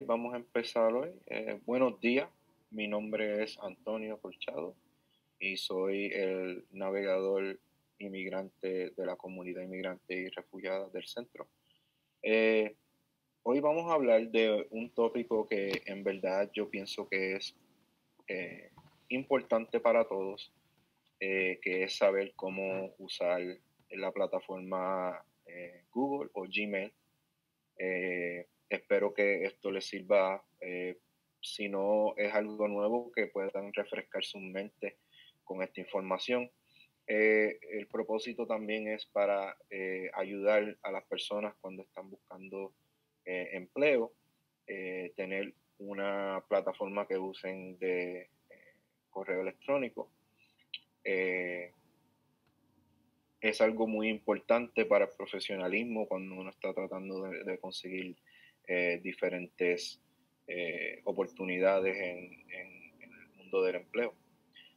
vamos a empezar hoy. Eh, buenos días, mi nombre es Antonio Colchado y soy el navegador inmigrante de la comunidad inmigrante y refugiada del centro. Eh, hoy vamos a hablar de un tópico que en verdad yo pienso que es eh, importante para todos, que es saber cómo usar la plataforma Google o Gmail espero que esto les sirva, eh, si no es algo nuevo, que puedan refrescar su mente con esta información. Eh, el propósito también es para eh, ayudar a las personas cuando están buscando empleo, tener una plataforma que usen de correo electrónico. es algo muy importante para el profesionalismo cuando uno está tratando de conseguir eh, diferentes eh, oportunidades en, el mundo del empleo.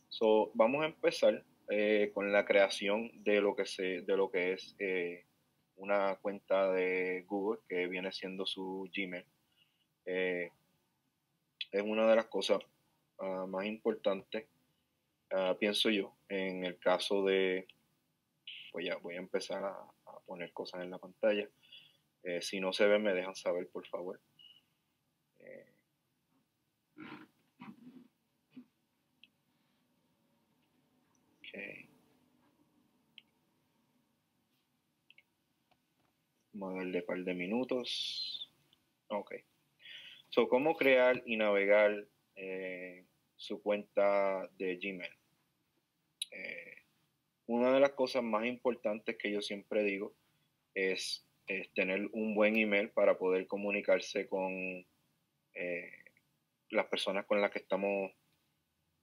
So, vamos a empezar eh, con la creación de lo que, se, de lo que es una cuenta de Google que viene siendo su Gmail. es una de las cosas ah, más importantes, ah, pienso yo, en el caso de, voy a, voy a empezar a poner cosas en la pantalla. Eh, si no se ve, me dejan saber, por favor. Eh, Vamos a darle un par de minutos. Ok. So, ¿cómo crear y navegar eh, su cuenta de Gmail? una de las cosas más importantes que yo siempre digo es tener un buen email para poder comunicarse con eh, las personas con las que estamos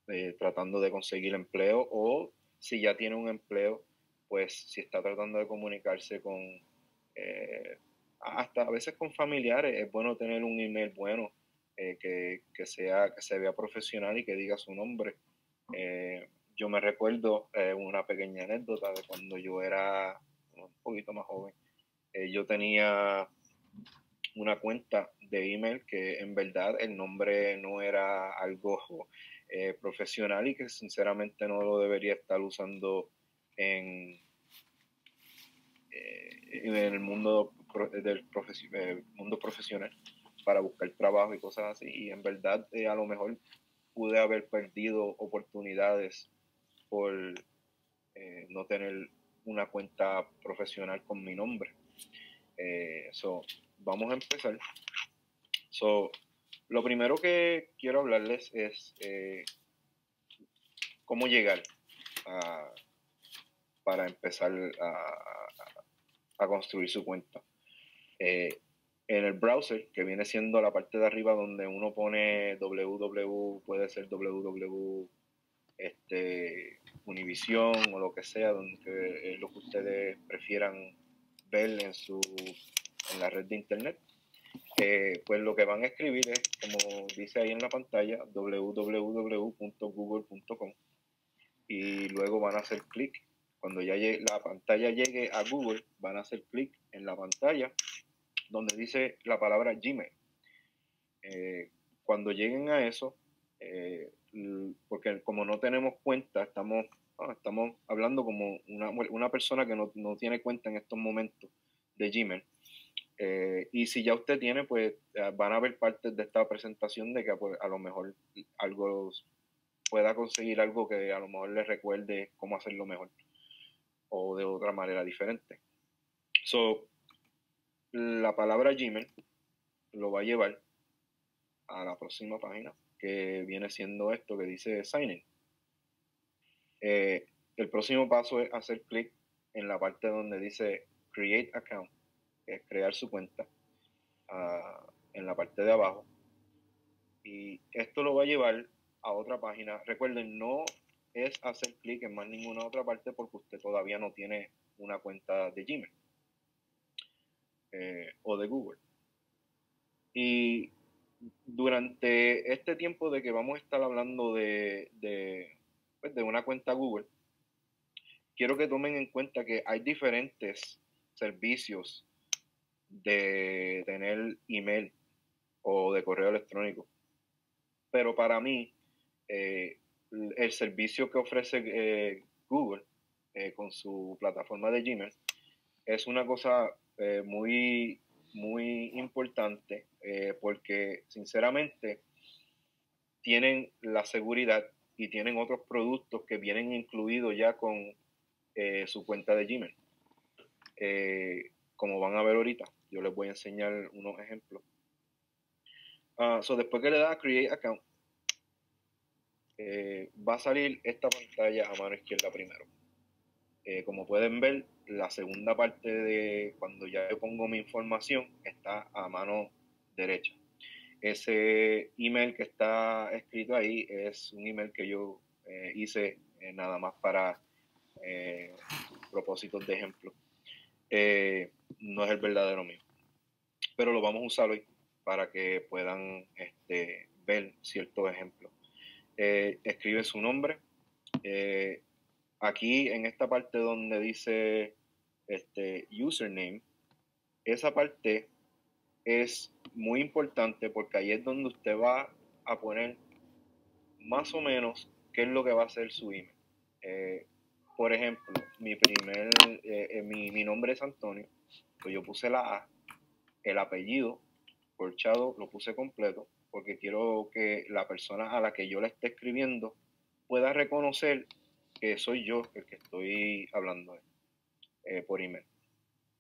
eh, tratando de conseguir empleo o si ya tiene un empleo, pues si está tratando de comunicarse con, eh, hasta a veces con familiares, es bueno tener un email bueno que, que, sea, que se vea profesional y que diga su nombre. yo me recuerdo una pequeña anécdota de cuando yo era un poquito más joven eh, yo tenía una cuenta de email que en verdad el nombre no era algo eh, profesional y que sinceramente no lo debería estar usando en, eh, el mundo del mundo profesional para buscar trabajo y cosas así. Y en verdad a lo mejor pude haber perdido oportunidades por no tener una cuenta profesional con mi nombre. Eh, so, vamos a empezar. So, lo primero que quiero hablarles es eh, cómo llegar para empezar a, construir su cuenta. Eh, en el browser, que viene siendo la parte de arriba donde uno pone www, puede ser www, este, Univision o lo que sea, donde lo que ustedes prefieran ver en, su, en la red de internet. Eh, pues lo que van a escribir es, como dice ahí en la pantalla, www.google.com y luego van a hacer clic. Cuando ya llegue, la pantalla llegue a Google, van a hacer clic en la pantalla donde dice la palabra Gmail. Eh, cuando lleguen a eso, eh, porque como no tenemos cuenta, estamos Ah, estamos hablando como una, una persona que no, no, tiene cuenta en estos momentos de Gmail. Eh, y si ya usted tiene, pues eh, van a ver partes de esta presentación de que pues, a lo mejor algo pueda conseguir algo que a lo mejor le recuerde cómo hacerlo mejor o de otra manera diferente. So, la palabra Gmail lo va a llevar a la próxima página que viene siendo esto que dice sign in. Eh, el próximo paso es hacer clic en la parte donde dice Create Account, que es crear su cuenta, ah, en la parte de abajo. Y esto lo va a llevar a otra página. Recuerden, no es hacer clic en más ninguna otra parte porque usted todavía no tiene una cuenta de Gmail eh, o de Google. Y durante este tiempo de que vamos a estar hablando de pues, de una cuenta Google, quiero que tomen en cuenta que hay diferentes servicios de tener email o de correo electrónico. Pero para mí, eh, el servicio que ofrece eh, Google con su plataforma de Gmail es una cosa muy, muy importante porque sinceramente tienen la seguridad y tienen otros productos que vienen incluidos ya con su cuenta de Gmail. como van a ver ahorita, yo les voy a enseñar unos ejemplos. Uh, so después que le da Create Account, eh, va a salir esta pantalla a mano izquierda primero. Eh, como pueden ver, la segunda parte de cuando ya yo pongo mi información está a mano derecha. Ese email que está escrito ahí es un email que yo eh, hice nada más para propósitos de ejemplo. no es el verdadero mío, pero lo vamos a usar hoy para que puedan este, ver ciertos ejemplos. Eh, escribe su nombre. Eh, aquí en esta parte donde dice este, username, esa parte es muy importante porque ahí es donde usted va a poner más o menos qué es lo que va a ser su email. Eh, por ejemplo, mi primer, mi, mi, nombre es Antonio, pues yo puse la A, el apellido corchado lo puse completo porque quiero que la persona a la que yo le esté escribiendo pueda reconocer que soy yo el que estoy hablando eh, por email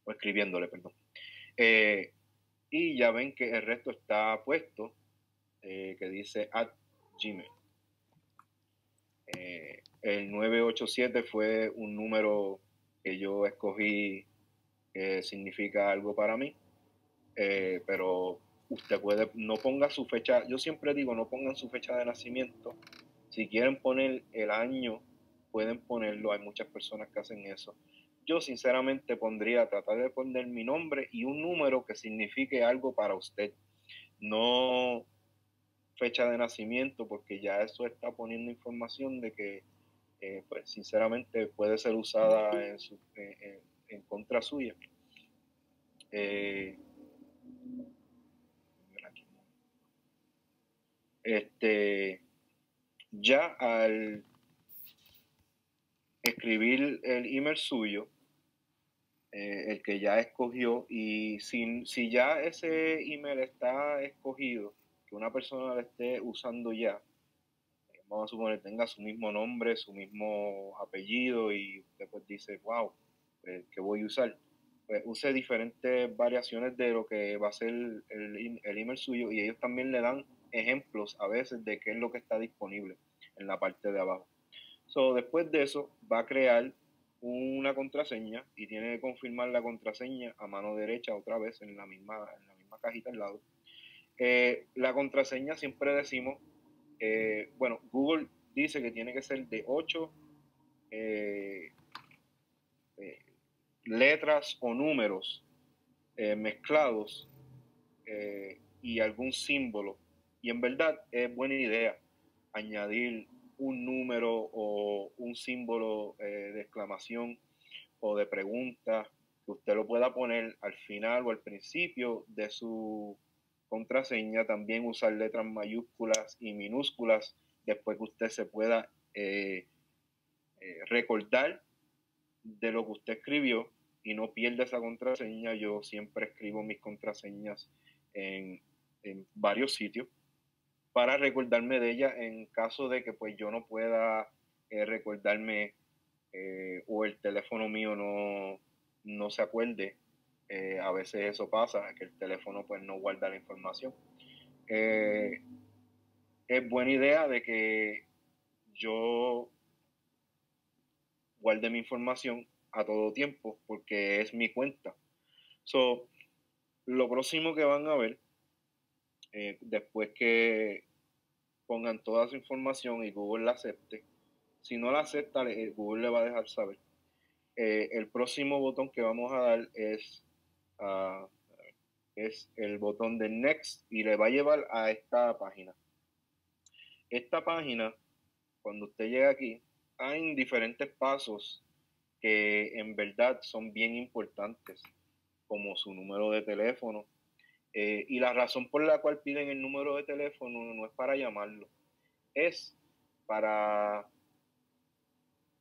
o escribiéndole, perdón. Eh, y ya ven que el resto está puesto eh, que dice at Gmail. el 987 fue un número que yo escogí que significa algo para mí, pero usted puede, no ponga su fecha, yo siempre digo, no pongan su fecha de nacimiento. Si quieren poner el año, pueden ponerlo, hay muchas personas que hacen eso. Yo sinceramente pondría, tratar de poner mi nombre y un número que signifique algo para usted. No fecha de nacimiento, porque ya eso está poniendo información de que, eh, pues sinceramente, puede ser usada en, en, contra suya. Eh, Este, ya al escribir el email suyo, eh, el que ya escogió, y si, si ya ese email está escogido, que una persona lo esté usando ya, vamos a suponer tenga su mismo nombre, su mismo apellido y usted pues dice, wow, pues, ¿qué voy a usar? Pues use diferentes variaciones de lo que va a ser el, el email suyo y ellos también le dan ejemplos a veces de qué es lo que está disponible en la parte de abajo. So, después de eso, va a crear una contraseña y tiene que confirmar la contraseña a mano derecha otra vez en la misma, en la misma cajita al lado. Eh, la contraseña siempre decimos, eh, bueno, Google dice que tiene que ser de 8 eh, letras o números mezclados y algún símbolo y en verdad es buena idea añadir un número o un símbolo eh, de exclamación o de pregunta que usted lo pueda poner al final o al principio de su contraseña. También usar letras mayúsculas y minúsculas después que usted se pueda eh, eh, recordar de lo que usted escribió y no pierda esa contraseña. Yo siempre escribo mis contraseñas en, en varios sitios para recordarme de ella en caso de que pues yo no pueda eh, recordarme eh, o el teléfono mío no, no se acuerde. Eh, a veces eso pasa, que el teléfono pues no guarda la información. es buena idea de que yo guarde mi información a todo tiempo porque es mi cuenta. So, lo próximo que van a ver, después que pongan toda su información y Google la acepte. Si no la acepta, Google le va a dejar saber. Eh, el próximo botón que vamos a dar es, ah, es el botón de Next y le va a llevar a esta página. Esta página, cuando usted llega aquí, hay diferentes pasos que en verdad son bien importantes, como su número de teléfono, Eh, y la razón por la cual piden el número de teléfono no es para llamarlo, es para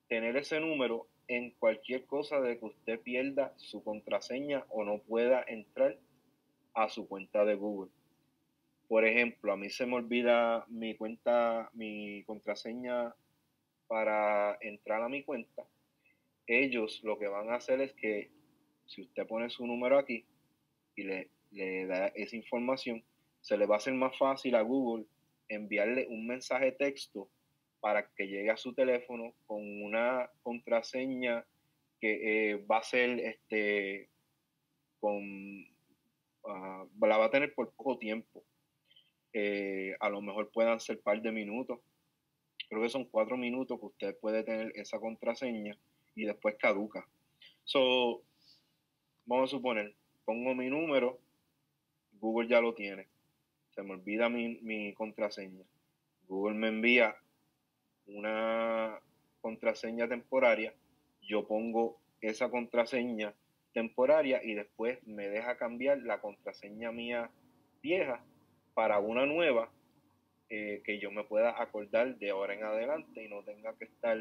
tener ese número en cualquier cosa de que usted pierda su contraseña o no pueda entrar a su cuenta de Google. Por ejemplo, a mí se me olvida mi cuenta, mi contraseña para entrar a mi cuenta. Ellos lo que van a hacer es que si usted pone su número aquí y le, le da esa información, se le va a hacer más fácil a Google enviarle un mensaje texto para que llegue a su teléfono con una contraseña que eh, va a ser este con ah, la va a tener por poco tiempo. Eh, a lo mejor puedan ser par de minutos. Creo que son cuatro minutos que usted puede tener esa contraseña y después caduca. So vamos a suponer pongo mi número Google ya lo tiene. Se me olvida mi, mi contraseña. Google me envía una contraseña temporaria, yo pongo esa contraseña temporaria y después me deja cambiar la contraseña mía vieja para una nueva eh, que yo me pueda acordar de ahora en adelante y no tenga que estar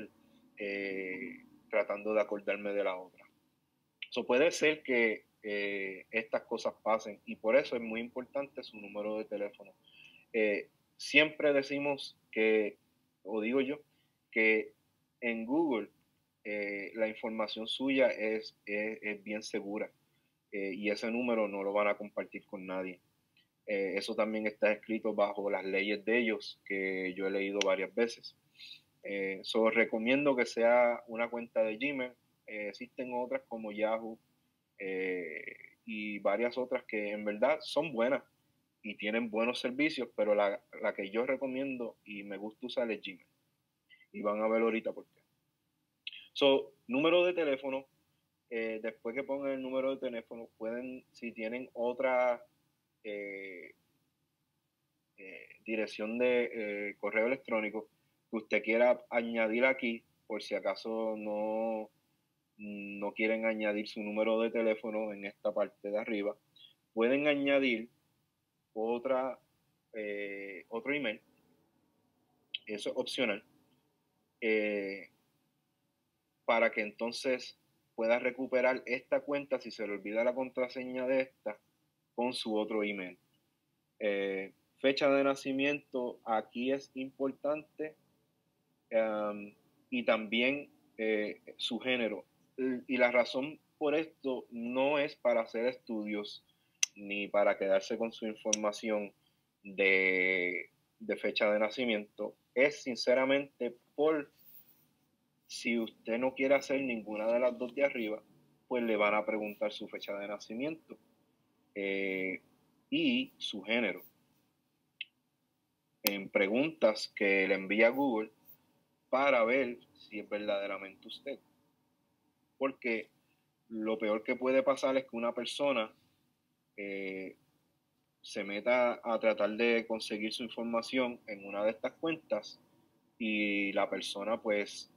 eh, tratando de acordarme de la otra. Eso puede ser que eh, estas cosas pasen y por eso es muy importante su número de teléfono. siempre decimos que o digo yo, que en Google eh, la información suya es, es, bien segura eh, y ese número no lo van a compartir con nadie. Eh, eso también está escrito bajo las leyes de ellos que yo he leído varias veces. Eh, recomiendo que sea una cuenta de Gmail. existen otras como Yahoo y varias otras que en verdad son buenas y tienen buenos servicios, pero la, la, que yo recomiendo y me gusta usar es Gmail. Y van a ver ahorita por qué. So, número de teléfono. Eh, después que pongan el número de teléfono, pueden, si tienen otra eh, eh, dirección de correo electrónico que usted quiera añadir aquí, por si acaso no, no quieren añadir su número de teléfono en esta parte de arriba, pueden añadir otra, eh, otro email. Eso es opcional. Eh, para que entonces pueda recuperar esta cuenta si se le olvida la contraseña de esta con su otro email. Eh, fecha de nacimiento aquí es importante y también su género. Y la razón por esto no es para hacer estudios ni para quedarse con su información de, fecha de nacimiento. Es sinceramente por si usted no quiere hacer ninguna de las dos de arriba, pues le van a preguntar su fecha de nacimiento eh, y su género. En preguntas que le envía Google para ver si es verdaderamente usted. Porque lo peor que puede pasar es que una persona eh, se meta a tratar de conseguir su información en una de estas cuentas y la persona pues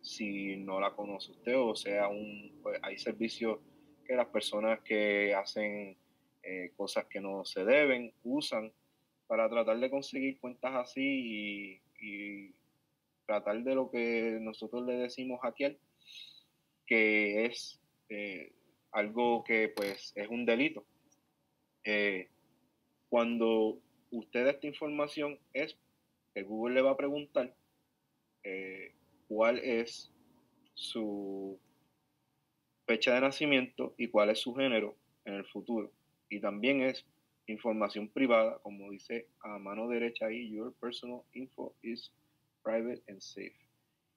si no la conoce usted o sea un pues, hay servicios que las personas que hacen eh, cosas que no se deben usan para tratar de conseguir cuentas así y, tratar de lo que nosotros le decimos aquel que es eh, algo que pues es un delito eh, cuando usted da esta información es que Google le va a preguntar eh, cuál es su fecha de nacimiento y cuál es su género en el futuro. Y también es información privada, como dice a mano derecha ahí, your personal info is private and safe.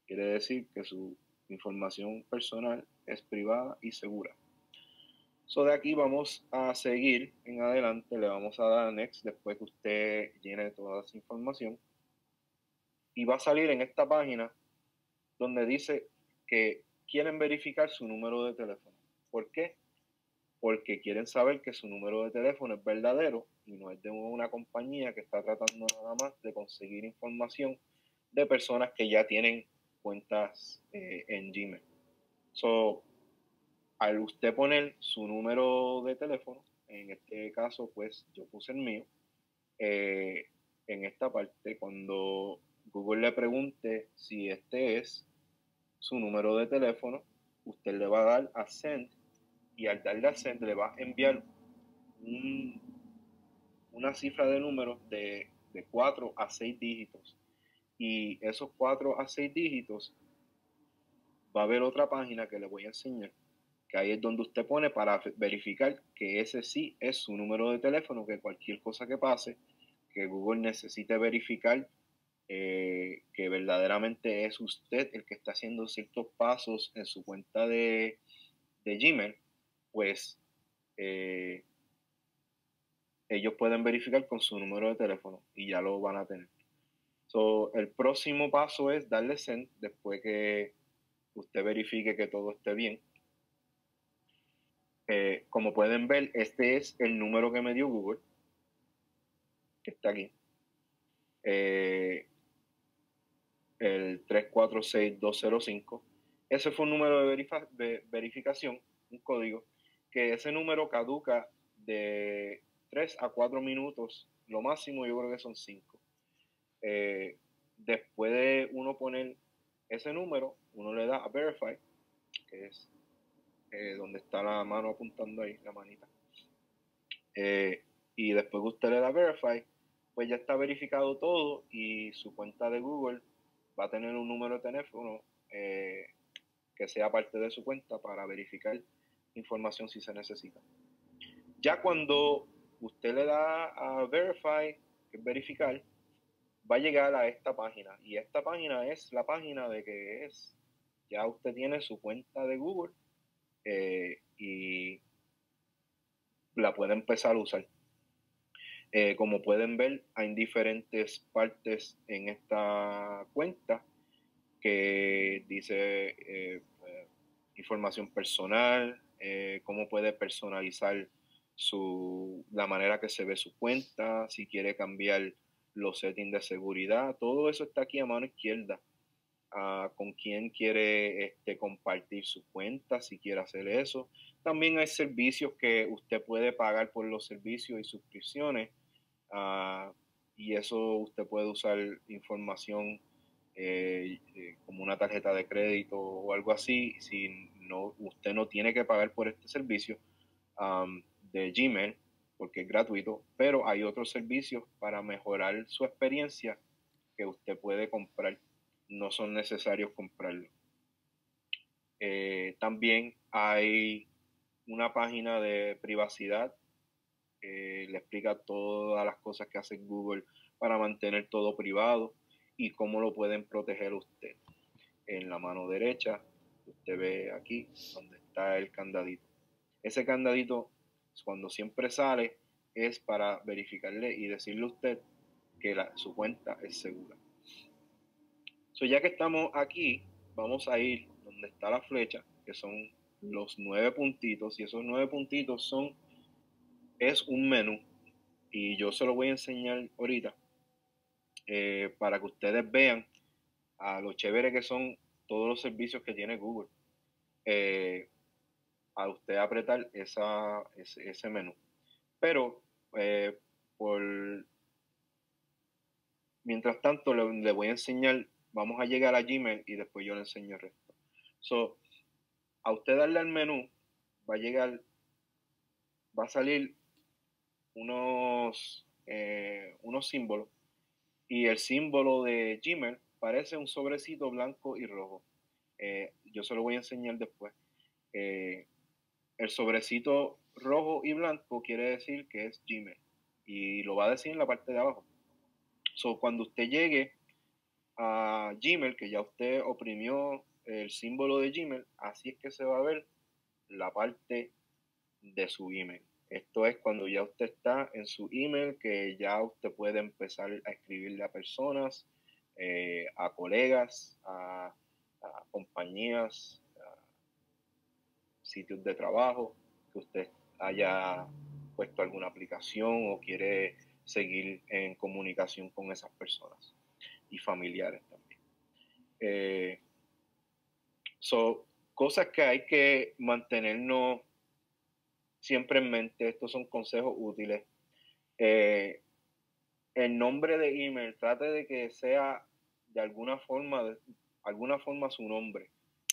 Quiere decir que su información personal es privada y segura. So de aquí vamos a seguir en adelante, le vamos a dar a next después que usted llene toda esa información. Y va a salir en esta página donde dice que quieren verificar su número de teléfono. ¿Por qué? Porque quieren saber que su número de teléfono es verdadero y no es de una compañía que está tratando nada más de conseguir información de personas que ya tienen cuentas eh, en Gmail. So, al usted poner su número de teléfono en este caso, pues yo puse el mío. Eh, en esta parte, cuando Google le pregunte si este es su número de teléfono, usted le va a dar a send y al darle a send le va a enviar una cifra de números de, de 4 a 6 dígitos. Y esos 4 a 6 dígitos va a haber otra página que le voy a enseñar, que ahí es donde usted pone para verificar que ese sí es su número de teléfono, que cualquier cosa que pase, que Google necesite verificar eh, que verdaderamente es usted el que está haciendo ciertos pasos en su cuenta de, Gmail, pues eh, ellos pueden verificar con su número de teléfono y ya lo van a tener. So, el próximo paso es darle send después que usted verifique que todo esté bien. Eh, como pueden ver, este es el número que me dio Google, que está aquí. Eh, el 346205. Ese fue un número de, verificación, un código, que ese número caduca de 3 a 4 minutos, lo máximo yo creo que son 5. Eh, después de uno poner ese número, uno le da a Verify, que es eh, donde está la mano apuntando ahí, la manita. Eh, y después que usted le da Verify, pues ya está verificado todo y su cuenta de Google va a tener un número de teléfono que sea parte de su cuenta para verificar información si se necesita. Ya cuando usted le da a Verify, que es verificar, va a llegar a esta página. Y esta página es la página de que es, ya usted tiene su cuenta de Google eh, y la puede empezar a usar. Eh, como pueden ver, hay diferentes partes en esta cuenta que dice eh, información personal, cómo puede personalizar su, la manera que se ve su cuenta, si quiere cambiar los settings de seguridad, todo eso está aquí a mano izquierda. Ah, con quién quiere este, compartir su cuenta, si quiere hacer eso. También hay servicios que usted puede pagar por los servicios y suscripciones. Ah, y eso usted puede usar información eh, eh, como una tarjeta de crédito o algo así. Si no, usted no tiene que pagar por este servicio de Gmail, porque es gratuito, pero hay otros servicios para mejorar su experiencia que usted puede comprar. No son necesarios comprarlo. Eh, también hay una página de privacidad. Eh, le explica todas las cosas que hace Google para mantener todo privado y cómo lo pueden proteger usted. En la mano derecha, usted ve aquí donde está el candadito. Ese candadito cuando siempre sale es para verificarle y decirle a usted que su cuenta es segura. So, ya que estamos aquí, vamos a ir donde está la flecha, que son los nueve puntitos, y esos nueve puntitos son, es un menú, y yo se lo voy a enseñar ahorita, eh, para que ustedes vean a lo chévere que son todos los servicios que tiene Google. Eh, a usted apretar esa, ese, menú. Pero eh, por mientras tanto le, voy a enseñar, vamos a llegar a Gmail y después yo le enseño el resto. So, a usted darle al menú, va a llegar, va a salir unos, eh, unos símbolos y el símbolo de Gmail parece un sobrecito blanco y rojo. Eh, yo se lo voy a enseñar después. El sobrecito rojo y blanco quiere decir que es Gmail y lo va a decir en la parte de abajo. So, cuando usted llegue a Gmail, que ya usted oprimió el símbolo de Gmail, así es que se va a ver la parte de su email. Esto es cuando ya usted está en su email, que ya usted puede empezar a escribirle a personas, eh, a colegas, a compañías, sitios de trabajo, que usted haya puesto alguna aplicación o quiere seguir en comunicación con esas personas y familiares también. Eh, cosas que hay que mantenernos siempre en mente, estos son consejos útiles. Eh, el nombre de email, trate de que sea de alguna forma, de alguna forma su nombre,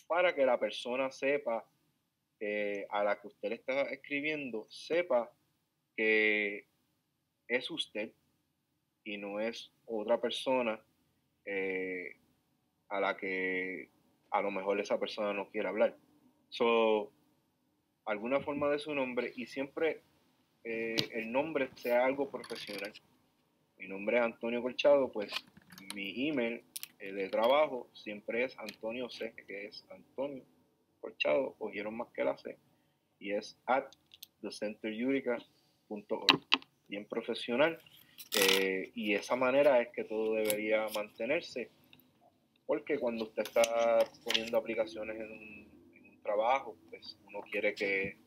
para que la persona sepa eh, a la que usted le está escribiendo, sepa que es usted y no es otra persona eh, a la que a lo mejor esa persona no quiere hablar. So, alguna forma de su nombre y siempre eh, el nombre sea algo profesional. Mi nombre es Antonio Colchado, pues mi email de trabajo siempre es Antonio C, que es Antonio Colchado, cogieron más que la C, y es at thecenteryurica.org. Bien profesional. Eh, y esa manera es que todo debería mantenerse, porque cuando usted está poniendo aplicaciones en un, trabajo, pues uno quiere que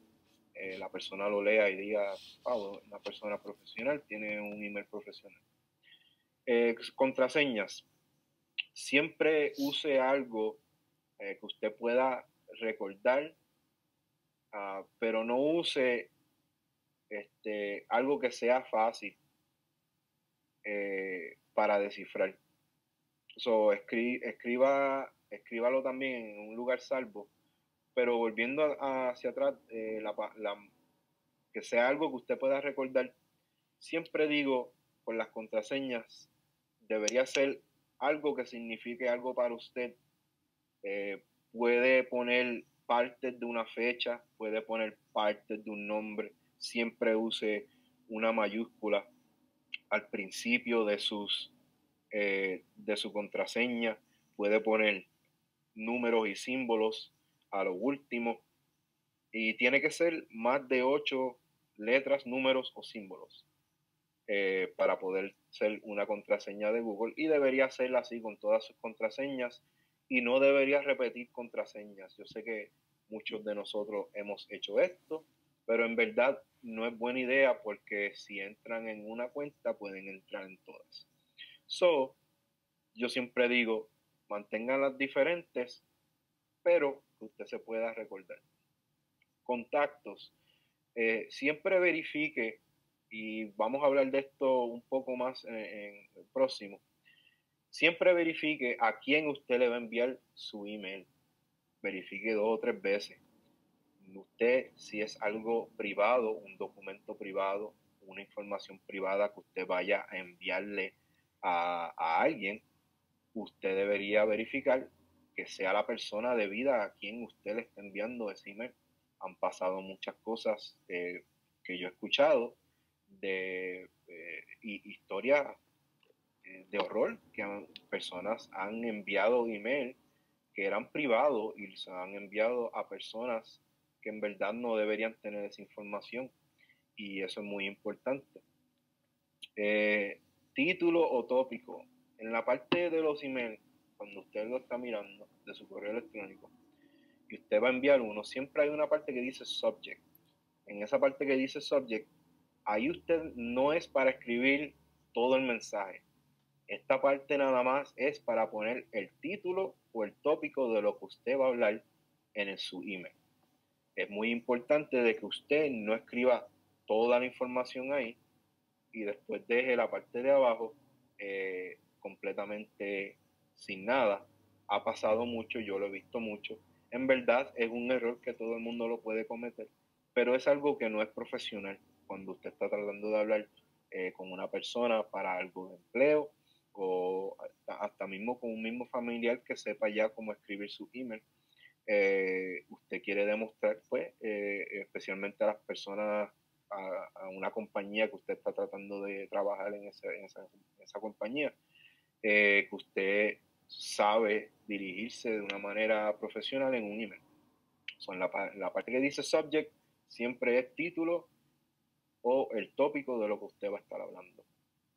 eh, la persona lo lea y diga, oh, una persona profesional tiene un email profesional. Eh, contraseñas. Siempre use algo que usted pueda recordar, ah, pero no use este, algo que sea fácil para descifrar. So, escriba, escríbalo también en un lugar salvo pero volviendo hacia atrás, eh, que sea algo que usted pueda recordar, siempre digo, con las contraseñas, debería ser algo que signifique algo para usted. Eh, puede poner parte de una fecha, puede poner parte de un nombre, siempre use una mayúscula al principio de sus eh, de su contraseña, puede poner números y símbolos a lo último. Y tiene que ser más de ocho letras, números o símbolos eh, para poder ser una contraseña de Google. Y debería ser así con todas sus contraseñas y no debería repetir contraseñas. Yo sé que muchos de nosotros hemos hecho esto, pero en verdad no es buena idea porque si entran en una cuenta pueden entrar en todas. So, yo siempre digo, mantengan las diferentes, pero usted se pueda recordar. Contactos. Eh, siempre verifique, y vamos a hablar de esto un poco más en, el próximo, siempre verifique a quién usted le va a enviar su email. Verifique dos o tres veces. Usted, si es algo privado, un documento privado, una información privada que usted vaya a enviarle a, alguien, usted debería verificar que sea la persona debida a quien usted le está enviando ese email. Han pasado muchas cosas eh, que yo he escuchado de eh, historias de horror que personas han enviado email que eran privados y se han enviado a personas que en verdad no deberían tener esa información y eso es muy importante. título o tópico. En la parte de los emails cuando usted lo está mirando de su correo electrónico y usted va a enviar uno, siempre hay una parte que dice subject. En esa parte que dice subject, ahí usted no es para escribir todo el mensaje. Esta parte nada más es para poner el título o el tópico de lo que usted va a hablar en su email. Es muy importante de que usted no escriba toda la información ahí y después deje la parte de abajo eh, completamente sin nada. Ha pasado mucho, yo lo he visto mucho. En verdad es un error que todo el mundo lo puede cometer, pero es algo que no es profesional cuando usted está tratando de hablar eh, con una persona para algo de empleo o hasta, mismo con un mismo familiar que sepa ya cómo escribir su email. Eh, usted quiere demostrar, pues, eh, especialmente a las personas, a, una compañía que usted está tratando de trabajar en, esa, esa, compañía, que usted sabe dirigirse de una manera profesional en un email. Son la, la parte que dice subject siempre es título o el tópico de lo que usted va a estar hablando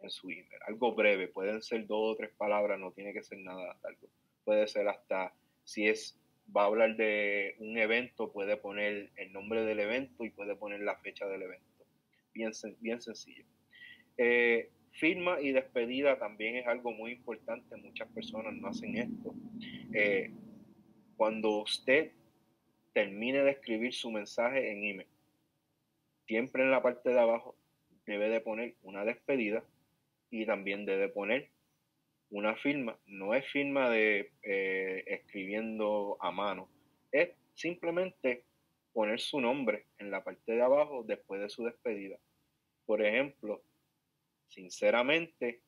en su email. Algo breve, pueden ser dos o tres palabras, no tiene que ser nada largo. Puede ser hasta, si es, va a hablar de un evento, puede poner el nombre del evento y puede poner la fecha del evento. Bien, sencillo. Eh, Firma y despedida también es algo muy importante. Muchas personas no hacen esto. Eh, cuando usted termine de escribir su mensaje en email, siempre en la parte de abajo debe de poner una despedida y también debe poner una firma. No es firma de eh, escribiendo a mano, es simplemente poner su nombre en la parte de abajo después de su despedida. Por ejemplo, sinceramente,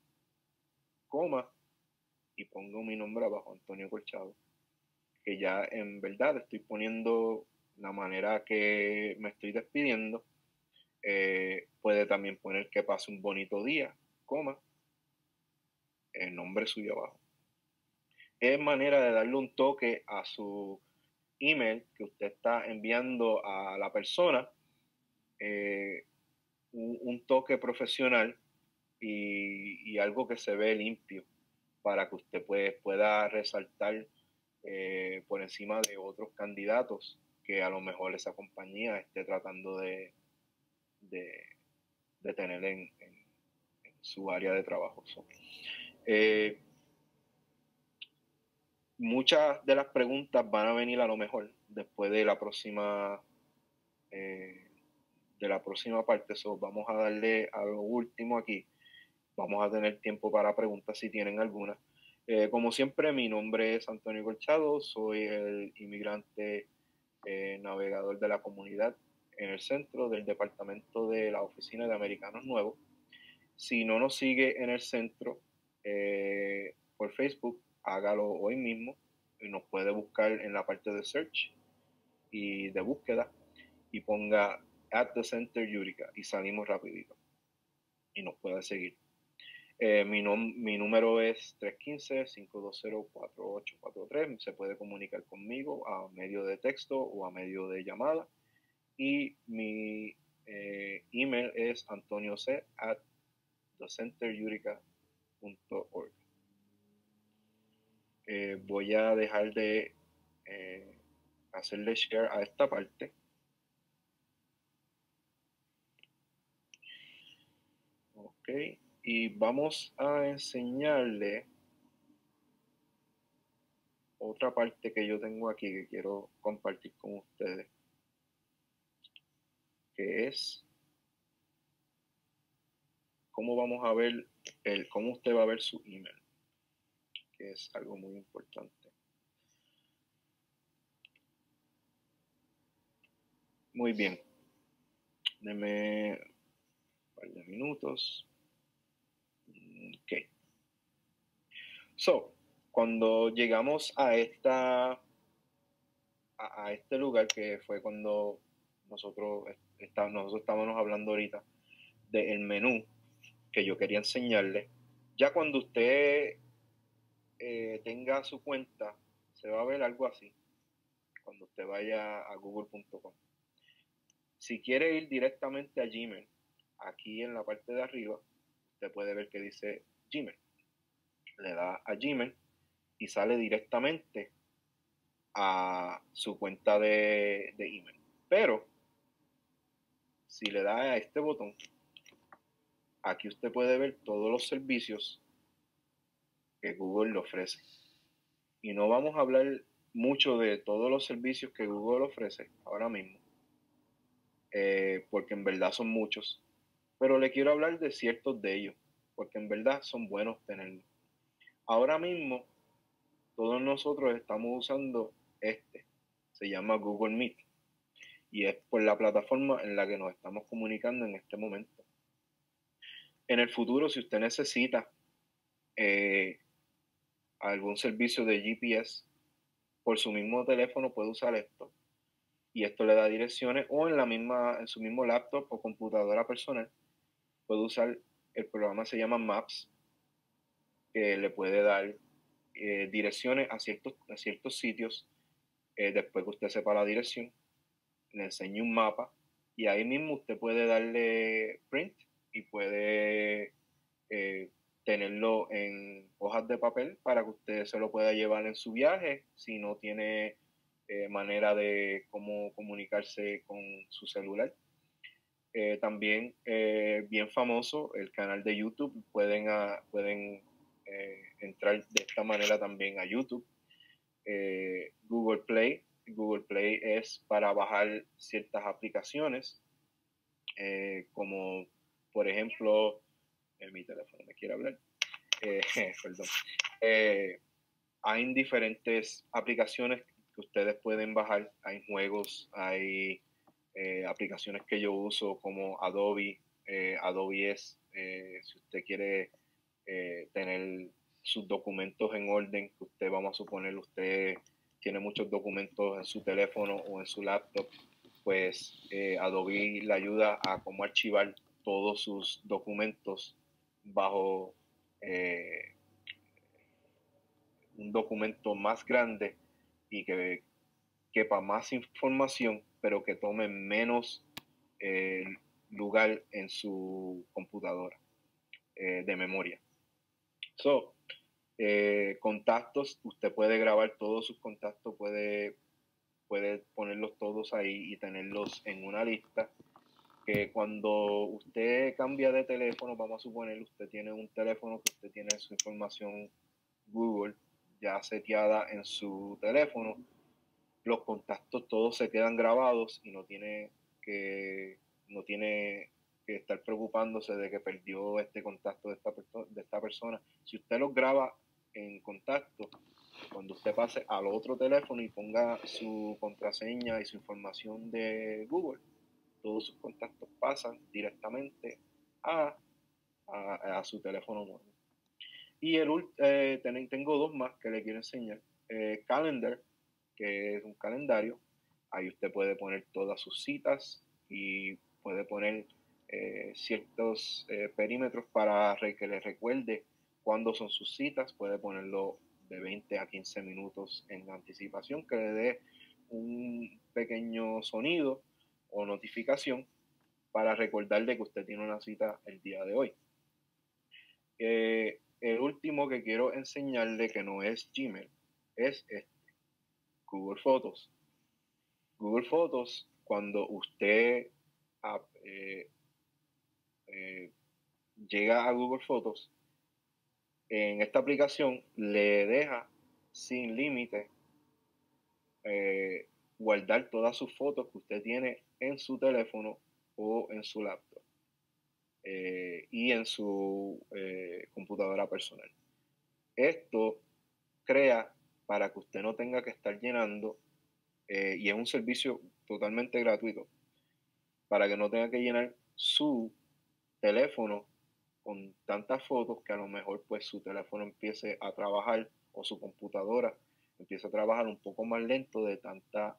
coma y pongo mi nombre abajo, Antonio Colchado, que ya en verdad estoy poniendo la manera que me estoy despidiendo. Eh, puede también poner que pase un bonito día, coma, el nombre suyo abajo. Es manera de darle un toque a su email que usted está enviando a la persona, eh, un, toque profesional y, algo que se ve limpio para que usted pueda resaltar eh, por encima de otros candidatos que a lo mejor esa compañía esté tratando de, de, tener en, su área de trabajo. Eh, muchas de las preguntas van a venir a lo mejor después de la próxima eh, de la próxima parte. vamos a darle a lo último aquí. Vamos a tener tiempo para preguntas si tienen alguna. Eh, como siempre, mi nombre es Antonio Colchado, soy el inmigrante navegador de la comunidad en el centro del departamento de la Oficina de Americanos Nuevos. Si no nos sigue en el centro por Facebook, hágalo hoy mismo y nos puede buscar en la parte de search y de búsqueda y ponga at the center Yurika y salimos rapidito y nos puede seguir. Eh, mi, mi número es 315-520-4843. Se puede comunicar conmigo a medio de texto o a medio de llamada. Y mi eh, email es antonio c at thecenteryurica.org. Eh, voy a dejar de eh, hacerle share a esta parte. Ok, y vamos a enseñarle otra parte que yo tengo aquí que quiero compartir con ustedes, que es cómo vamos a ver el, cómo usted va a ver su email que es algo muy importante. Muy bien. Deme de minutos. Ok. So, cuando llegamos a esta a, este lugar que fue cuando nosotros, está, nosotros estábamos hablando ahorita del menú que yo quería enseñarle. Ya cuando usted eh, tenga su cuenta, se va a ver algo así cuando usted vaya a google.com. Si quiere ir directamente a Gmail, aquí en la parte de arriba, usted puede ver que dice Gmail. Le da a Gmail y sale directamente a su cuenta de, de email. Pero si le da a este botón, aquí usted puede ver todos los servicios que Google le ofrece. Y no vamos a hablar mucho de todos los servicios que Google ofrece ahora mismo, eh, porque en verdad son muchos, pero le quiero hablar de ciertos de ellos, porque en verdad son buenos tenerlos. Ahora mismo, todos nosotros estamos usando este, se llama Google Meet, y es por la plataforma en la que nos estamos comunicando en este momento. En el futuro, si usted necesita eh, algún servicio de GPS por su mismo teléfono puede usar esto. Y esto le da direcciones o en la misma en su mismo laptop o computadora personal puede usar el programa se llama Maps que le puede dar eh, direcciones a ciertos a ciertos sitios eh, después que usted sepa la dirección le enseña un mapa y ahí mismo usted puede darle print y puede eh, tenerlo en hojas de papel para que usted se lo pueda llevar en su viaje si no tiene eh, manera de cómo comunicarse con su celular. Eh, también bien famoso el canal de YouTube, pueden, pueden entrar de esta manera también a YouTube. Google Play, Google Play es para bajar ciertas aplicaciones como por ejemplo, en mi teléfono me quiere hablar, eh, perdón, hay diferentes aplicaciones que ustedes pueden bajar, hay juegos, hay aplicaciones que yo uso como Adobe, Adobe es, si usted quiere tener sus documentos en orden, que usted, vamos a suponer, usted tiene muchos documentos en su teléfono o en su laptop, pues eh, Adobe le ayuda a cómo archivar todos sus documentos bajo eh, un documento más grande y que quepa más información, pero que tome menos eh, lugar en su computadora de memoria. So, eh, contactos, usted puede grabar todos sus contactos, puede, puede ponerlos todos ahí y tenerlos en una lista. Que cuando usted cambia de teléfono, vamos a suponer, usted tiene un teléfono que usted tiene su información Google ya seteada en su teléfono, los contactos todos se quedan grabados y no tiene que, no tiene que estar preocupándose de que perdió este contacto de esta, de esta persona. Si usted los graba en contacto, cuando usted pase al otro teléfono y ponga su contraseña y su información de Google, todos sus contactos pasan directamente a, a, su teléfono nuevo. Y el, eh, tengo dos más que le quiero enseñar. Eh, calendar, que es un calendario. Ahí usted puede poner todas sus citas y puede poner eh, ciertos perímetros para que le recuerde cuándo son sus citas, puede ponerlo de 20 a 15 minutos en anticipación que le dé un pequeño sonido o notificación para recordarle que usted tiene una cita el día de hoy. Eh, el último que quiero enseñarle que no es Gmail es este, Google Fotos. Google Fotos, cuando usted ah, eh, eh, llega a Google Fotos, en esta aplicación le deja sin límite guardar todas sus fotos que usted tiene en su teléfono o en su laptop eh, y en su eh, computadora personal. Esto crea para que usted no tenga que estar llenando y es un servicio totalmente gratuito para que no tenga que llenar su teléfono con tantas fotos que a lo mejor pues su teléfono empiece a trabajar o su computadora empiece a trabajar un poco más lento de tanta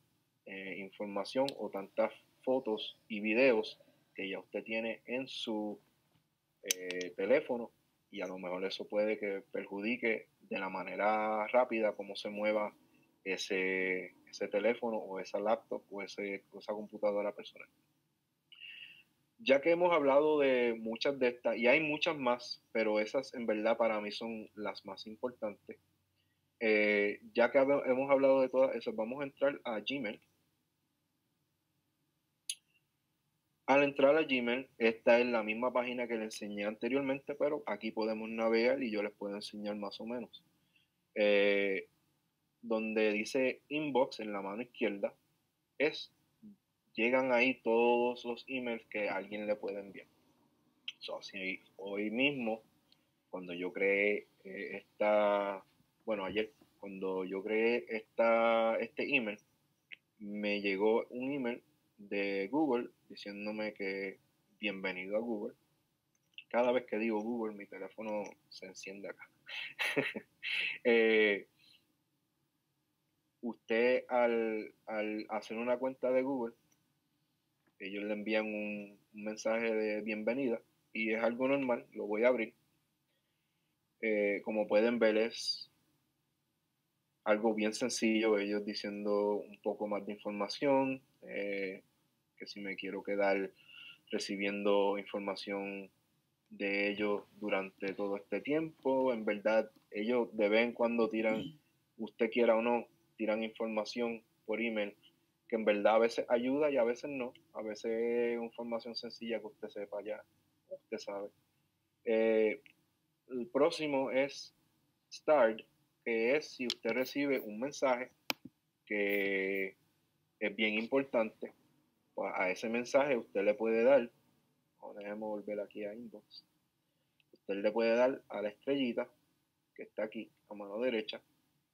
eh, información o tantas fotos y videos que ya usted tiene en su eh, teléfono y a lo mejor eso puede que perjudique de la manera rápida cómo se mueva ese, ese teléfono o esa laptop o ese, esa computadora personal ya que hemos hablado de muchas de estas, y hay muchas más, pero esas en verdad para mí son las más importantes, eh, ya que hemos hablado de todas esas, vamos a entrar a Gmail. Al entrar a Gmail, esta es la misma página que le enseñé anteriormente, pero aquí podemos navegar y yo les puedo enseñar más o menos. Eh, donde dice inbox en la mano izquierda, es llegan ahí todos los emails que alguien le puede enviar. So, hoy mismo, cuando yo creé eh, esta, bueno, ayer, cuando yo creé esta, este email, me llegó un email de Google diciéndome que bienvenido a Google. Cada vez que digo Google, mi teléfono se enciende acá. Eh, usted al, al hacer una cuenta de Google, ellos le envían un, mensaje de bienvenida y es algo normal, lo voy a abrir. Eh, como pueden ver es algo bien sencillo, ellos diciendo un poco más de información, eh, que si me quiero quedar recibiendo información de ellos durante todo este tiempo, en verdad ellos de vez en cuando tiran, usted quiera o no, tiran información por email que en verdad a veces ayuda y a veces no. A veces es información sencilla que usted sepa ya, usted sabe. Eh, el próximo es Start, que es si usted recibe un mensaje que es bien importante, pues a ese mensaje usted le puede dar déjeme volver aquí a inbox. Usted le puede dar a la estrellita que está aquí a mano derecha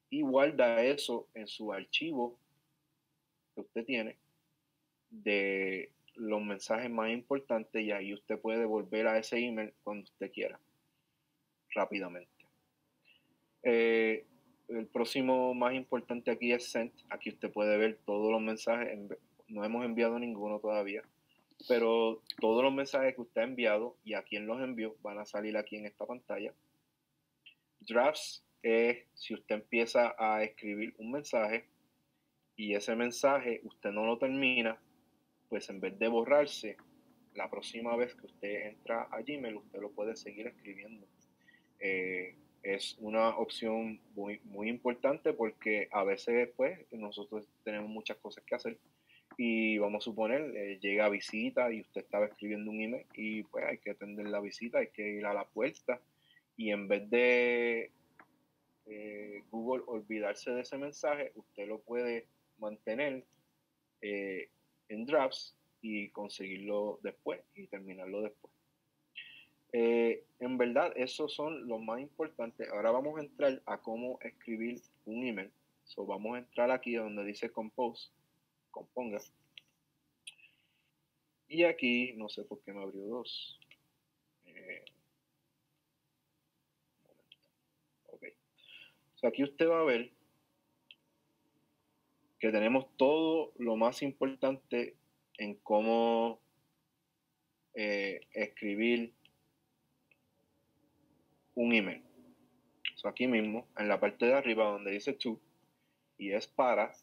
y guarda eso en su archivo que usted tiene de los mensajes más importantes y ahí usted puede volver a ese email cuando usted quiera, rápidamente. Eh, el próximo más importante aquí es Send. Aquí usted puede ver todos los mensajes. No hemos enviado ninguno todavía, pero todos los mensajes que usted ha enviado y a quién los envió van a salir aquí en esta pantalla. Drafts es si usted empieza a escribir un mensaje y ese mensaje usted no lo termina, pues en vez de borrarse, la próxima vez que usted entra a Gmail, usted lo puede seguir escribiendo. Eh, es una opción muy, muy importante porque a veces pues nosotros tenemos muchas cosas que hacer y vamos a suponer eh, llega a visita y usted estaba escribiendo un email y pues hay que atender la visita, hay que ir a la puerta y en vez de eh, Google olvidarse de ese mensaje, usted lo puede mantener eh, en drafts y conseguirlo después y terminarlo después. Eh, en verdad, esos son los más importantes. Ahora vamos a entrar a cómo escribir un email. So, vamos a entrar aquí donde dice compose, componga. Y aquí, no sé por qué me abrió dos. Eh, ok. Aquí usted va a ver que tenemos todo lo más importante en cómo eh, escribir un email. aquí mismo, en la parte de arriba donde dice to y es para,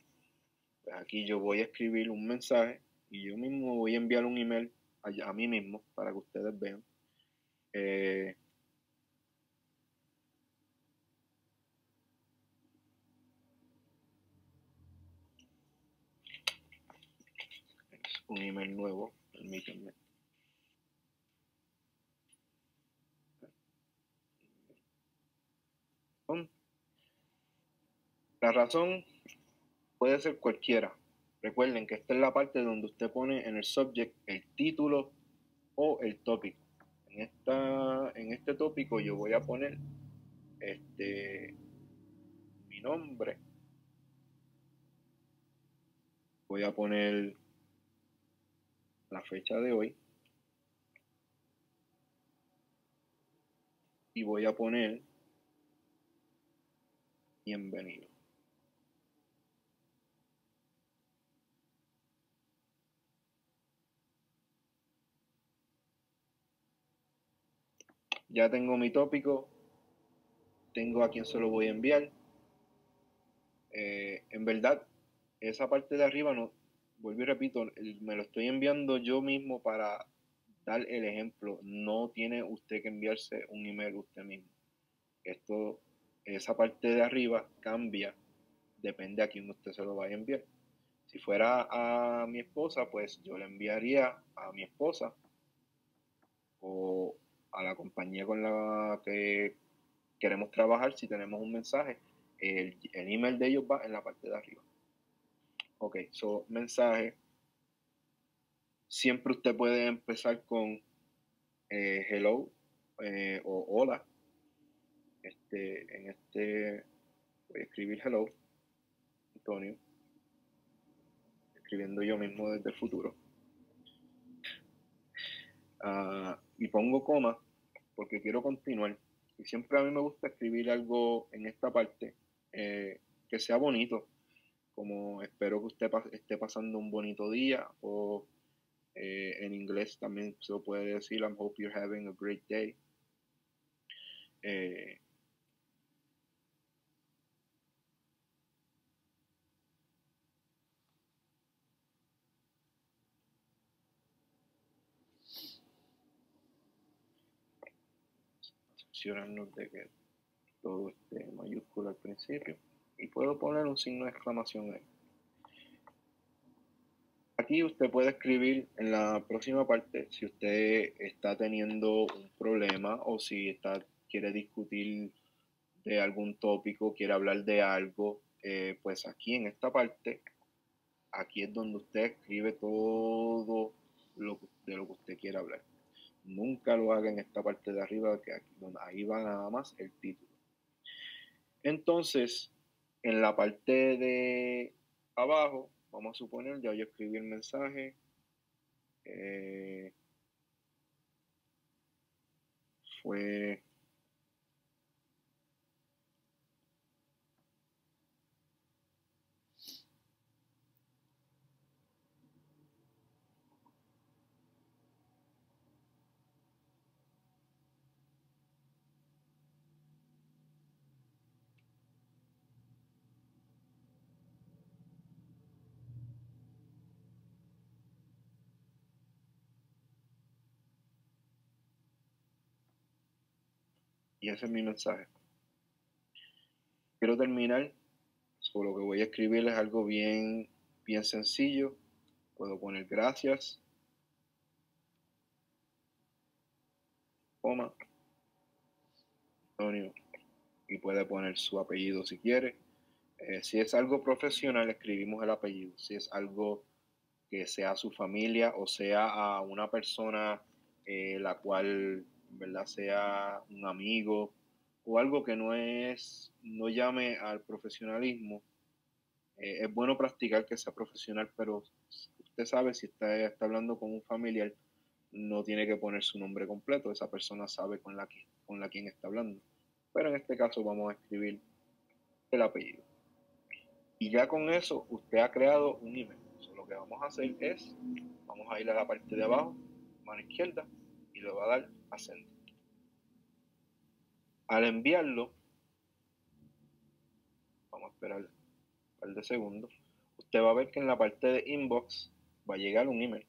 pues aquí yo voy a escribir un mensaje y yo mismo voy a enviar un email a, mí mismo para que ustedes vean. Eh, un email nuevo, permítanme. La razón puede ser cualquiera. Recuerden que esta es la parte donde usted pone en el subject el título o el tópico. En, en este tópico yo voy a poner este, mi nombre. Voy a poner la fecha de hoy. Y voy a poner bienvenido. Ya tengo mi tópico, tengo a quién se lo voy a enviar. Eh, en verdad, esa parte de arriba, no, vuelvo y repito, me lo estoy enviando yo mismo para dar el ejemplo. No tiene usted que enviarse un email usted mismo. Esto, esa parte de arriba cambia, depende a quién usted se lo vaya a enviar. Si fuera a mi esposa, pues yo le enviaría a mi esposa o a la compañía con la que queremos trabajar, si tenemos un mensaje, el, email de ellos va en la parte de arriba. Ok, so mensaje. Siempre usted puede empezar con eh, hello eh, o hola. Este, en este voy a escribir hello, Antonio, escribiendo yo mismo desde el futuro. Ah, y pongo coma porque quiero continuar. Y siempre a mí me gusta escribir algo en esta parte eh, que sea bonito, como espero que usted esté pasando un bonito día o eh, en inglés también se puede decir, I hope you're having a great day. Eh, de que todo esté mayúsculo al principio y puedo poner un signo de exclamación ahí. Aquí usted puede escribir en la próxima parte si usted está teniendo un problema o si está, quiere discutir de algún tópico, quiere hablar de algo, eh, pues aquí en esta parte, aquí es donde usted escribe todo lo, de lo que usted quiere hablar. Nunca lo haga en esta parte de arriba, que aquí, ahí va nada más el título. Entonces, en la parte de abajo, vamos a suponer, ya yo escribí el mensaje. Eh, fue Y ese es mi mensaje. Quiero terminar, sobre lo que voy a escribir es algo bien, bien sencillo. Puedo poner gracias, coma, Antonio, y puede poner su apellido si quiere. Eh, si es algo profesional, escribimos el apellido. Si es algo que sea su familia o sea a una persona eh, la cual ¿verdad? Sea un amigo o algo que no es, no llame al profesionalismo. Eh, es bueno practicar que sea profesional, pero usted sabe si está, está hablando con un familiar, no tiene que poner su nombre completo, esa persona sabe con la, con la quien está hablando. Pero en este caso vamos a escribir el apellido. Y ya con eso usted ha creado un email. lo que vamos a hacer es, vamos a ir a la parte de abajo, mano izquierda, le va a dar al enviarlo, vamos a esperar un par de segundos, usted va a ver que en la parte de inbox va a llegar un email.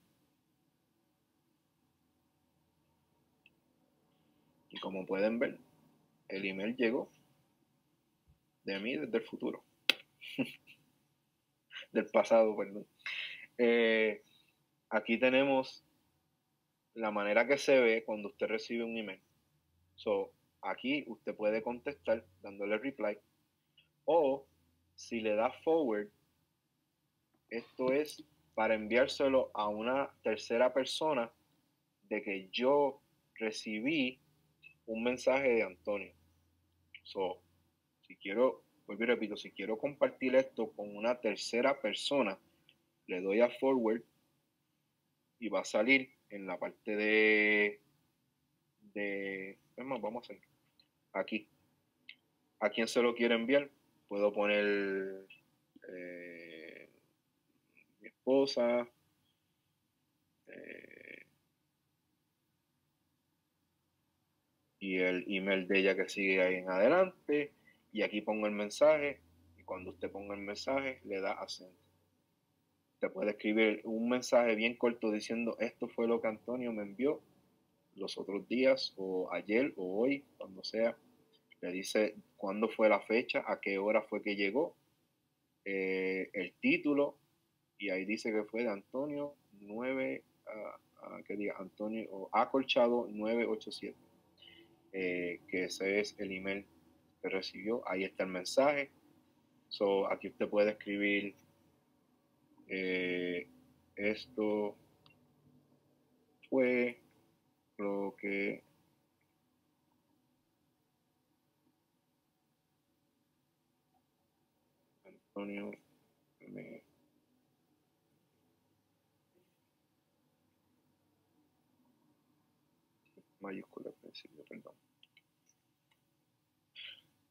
Y como pueden ver, el email llegó de mí desde el futuro. del pasado, perdón. Eh, aquí tenemos la manera que se ve cuando usted recibe un email. So, aquí usted puede contestar dándole reply o si le da forward, esto es para enviárselo a una tercera persona de que yo recibí un mensaje de Antonio. So, si quiero, vuelvo y repito, si quiero compartir esto con una tercera persona, le doy a forward y va a salir en la parte de, de vamos a hacer aquí. ¿A quién se lo quiero enviar? Puedo poner eh, mi esposa, eh, y el email de ella que sigue ahí en adelante. Y aquí pongo el mensaje. Y cuando usted ponga el mensaje, le da acento te puede escribir un mensaje bien corto diciendo esto fue lo que Antonio me envió los otros días o ayer o hoy, cuando sea. Le dice cuándo fue la fecha, a qué hora fue que llegó, eh, el título, y ahí dice que fue de Antonio 9, uh, que diga Antonio, o acolchado 987, eh, que ese es el email que recibió. Ahí está el mensaje. So, aquí usted puede escribir eh, esto fue lo que Antonio me mayúscula principio, perdón.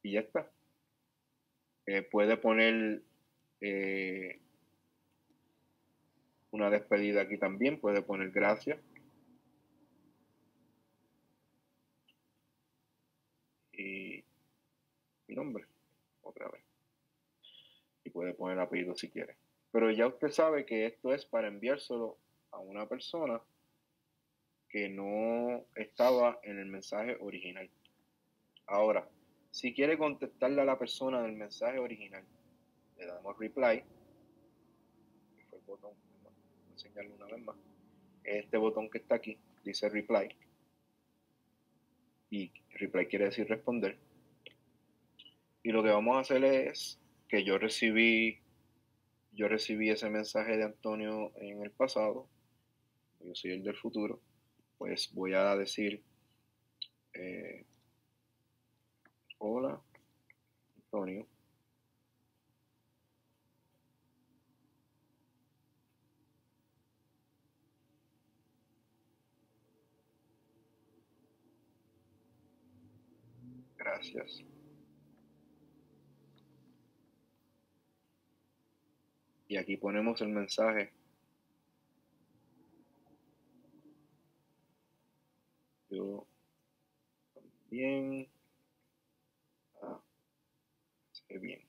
Y ya está. Eh, puede poner eh, una despedida aquí también, puede poner gracias. Y mi nombre, otra vez. Y puede poner apellido si quiere. Pero ya usted sabe que esto es para enviárselo a una persona que no estaba en el mensaje original. Ahora, si quiere contestarle a la persona del mensaje original, le damos reply, que fue el botón enseñarlo una vez más. Este botón que está aquí dice reply. Y reply quiere decir responder. Y lo que vamos a hacer es que yo recibí, yo recibí ese mensaje de Antonio en el pasado. Yo soy el del futuro. pues voy a decir eh, hola Antonio gracias. Y aquí ponemos el mensaje. Yo también. Ah, bien.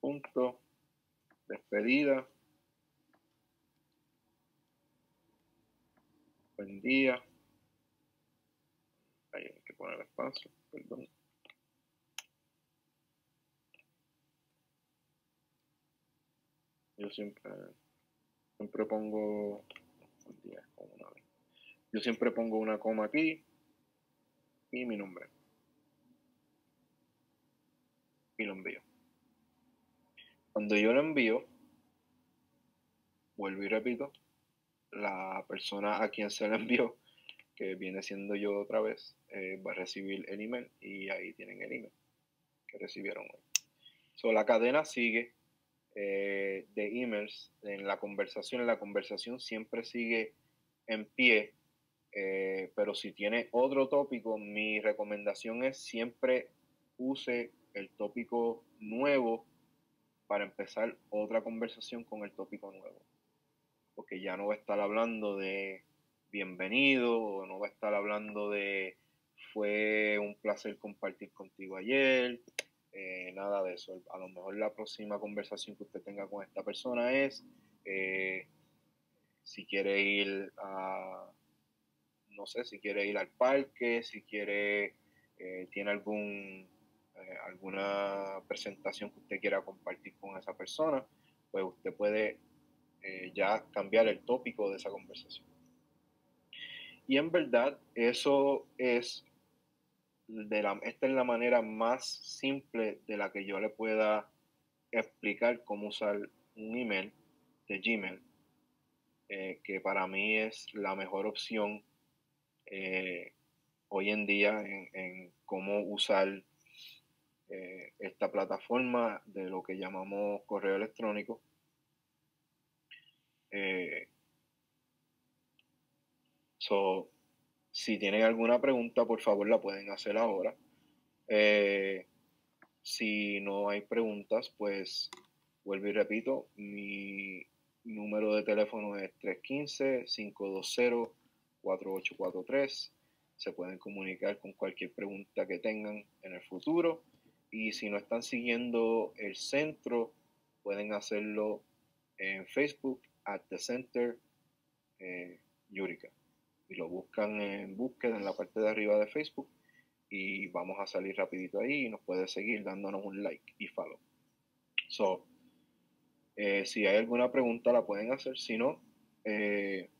Punto. Despedida buen día ahí hay que poner espacio perdón. Yo siempre siempre pongo yo siempre pongo una coma aquí y mi nombre. Y lo envío. Cuando yo lo envío vuelvo y repito la persona a quien se lo envió que viene siendo yo otra vez eh, va a recibir el email y ahí tienen el email que recibieron hoy so, la cadena sigue eh, de emails en la conversación. La conversación siempre sigue en pie, eh, pero si tiene otro tópico, mi recomendación es siempre use el tópico nuevo para empezar otra conversación con el tópico nuevo. Porque ya no va a estar hablando de bienvenido o no va a estar hablando de fue un placer compartir contigo ayer eh, nada de eso. A lo mejor la próxima conversación que usted tenga con esta persona es eh, si quiere ir a, no sé, si quiere ir al parque, si quiere, eh, tiene algún, alguna presentación que usted quiera compartir con esa persona, pues usted puede ya cambiar el tópico de esa conversación. Y en verdad, eso es esta es la manera más simple de la que yo le pueda explicar cómo usar un email de Gmail, eh, que para mí es la mejor opción eh, hoy en día en, cómo usar eh, esta plataforma de lo que llamamos correo electrónico. So, si tienen alguna pregunta, por favor la pueden hacer ahora. Eh, si no hay preguntas, pues vuelvo y repito, mi número de teléfono es 315-520-4843. Se pueden comunicar con cualquier pregunta que tengan en el futuro. Y si no están siguiendo el centro, pueden hacerlo en Facebook, at the center, eh, Yurika y lo buscan en búsqueda en la parte de arriba de Facebook y vamos a salir rapidito ahí y nos puede seguir dándonos un like y follow. So, eh, si hay alguna pregunta la pueden hacer, si no, eh,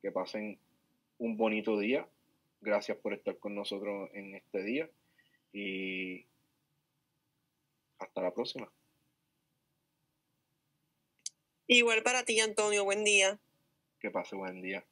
que pasen un bonito día. Gracias por estar con nosotros en este día y hasta la próxima. Igual para ti, Antonio, buen día. Que pase buen día.